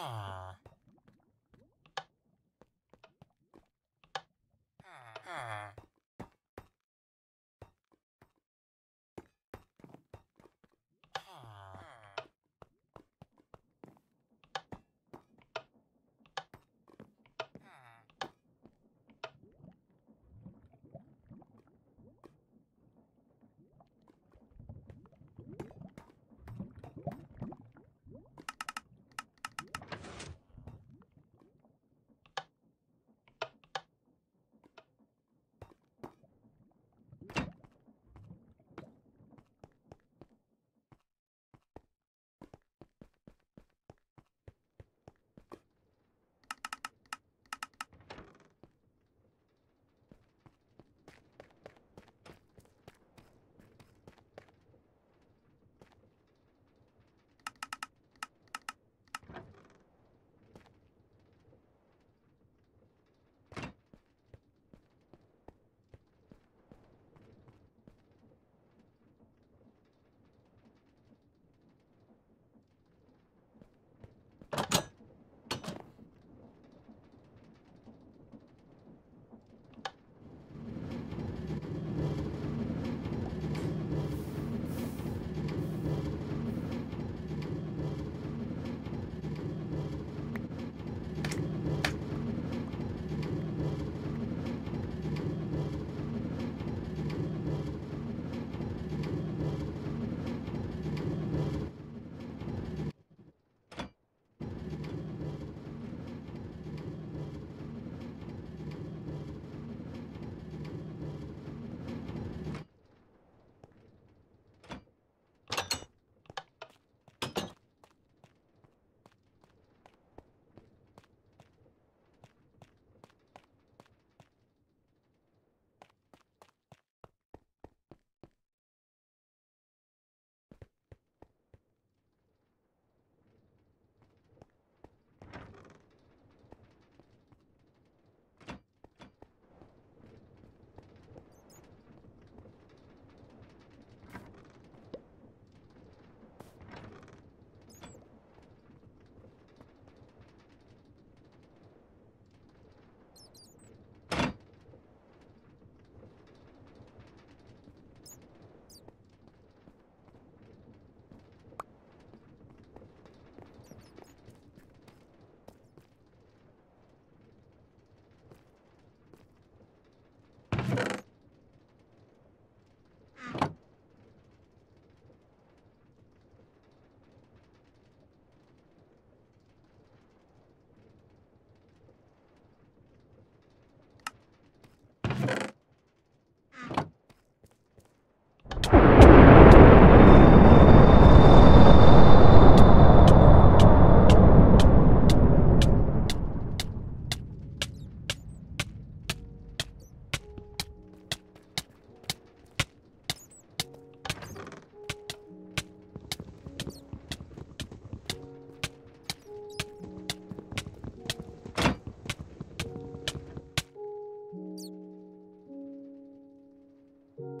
Aww.